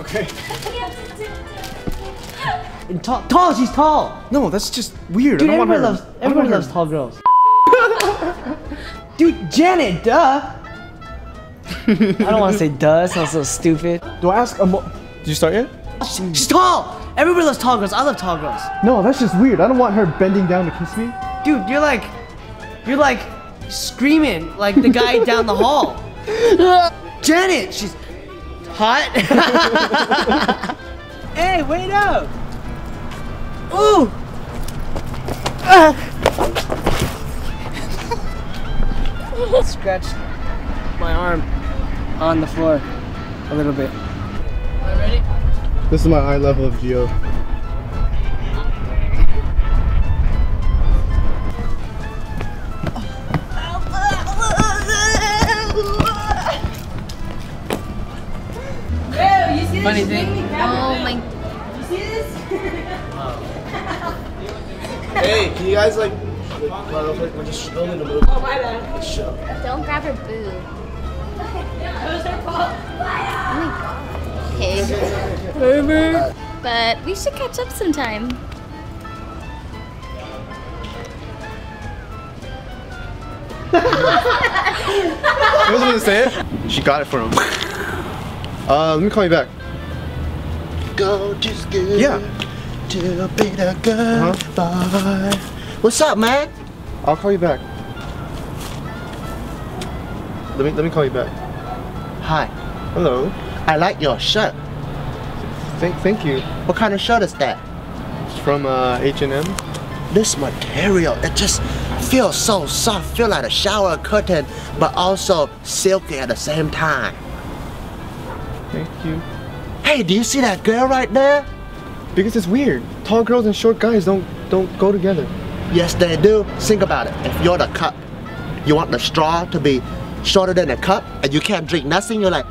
Okay. And tall, tall, she's tall. No, that's just weird. Dude, I don't want everybody her. loves, I don't everybody want loves tall girls. Dude, Janet, duh. I don't want to say duh, it sounds so stupid. Do I ask a mo- Did you start yet? She's tall. Everybody loves tall girls. I love tall girls. No, that's just weird. I don't want her bending down to kiss me. Dude, you're like, you're like screaming like the guy down the hall. Janet, she's hot. hey, wait up. Ooh. Scratched my arm on the floor a little bit. Ready? This is my eye level of Geo. Funny thing. Oh my. Hey, can you guys like? We're just filming the movie. Oh my bad. Show. Don't grab her boob. Okay. But we should catch up sometime. I wasn't gonna say it. She got it for him. Uh, let me call you back. Go just good Yeah. to be the good Uh-huh. What's up, man? I'll call you back. Let me let me call you back. Hi, Hello. I like your shirt. Thank thank you. What kind of shirt is that? It's from uh, H&M. This material, it just feels so soft, feel like a shower curtain, but also silky at the same time. Thank you. Hey, do you see that girl right there? Because it's weird. Tall girls and short guys don't don't go together. Yes, they do. Think about it. If you're the cup, you want the straw to be shorter than the cup, and you can't drink nothing, you're like,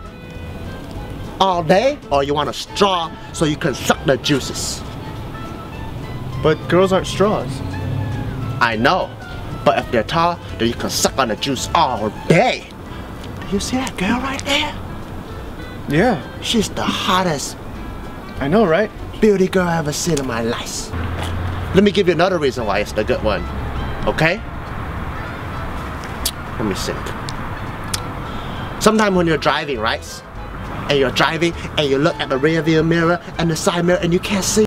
all day, or you want a straw so you can suck the juices. But girls aren't straws. I know, but if they're tall, then you can suck on the juice all day. Do you see that girl right there? Yeah, She's the hottest I know, right? beauty girl I ever seen in my life. Let me give you another reason why it's the good one. Okay? Let me think. Sometimes when you're driving, right? And you're driving and you look at the rear view mirror and the side mirror and you can't see.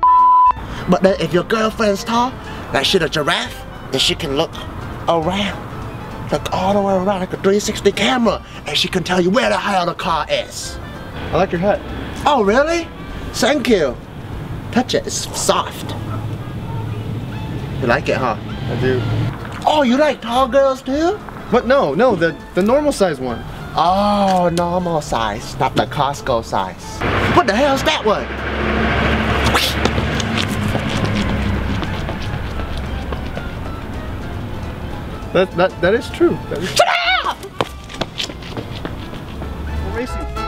But then if your girlfriend's tall, like she's a giraffe, then she can look around. Look all the way around like a 360 camera and she can tell you where the hell the car is. I like your hat. Oh, really? Thank you. Touch it, it's soft. You like it, huh? I do. Oh, you like tall girls too? But no, no, the the normal size one. Oh, normal size, not the Costco size. What the hell is that one? That that that is true. That is. We're racing.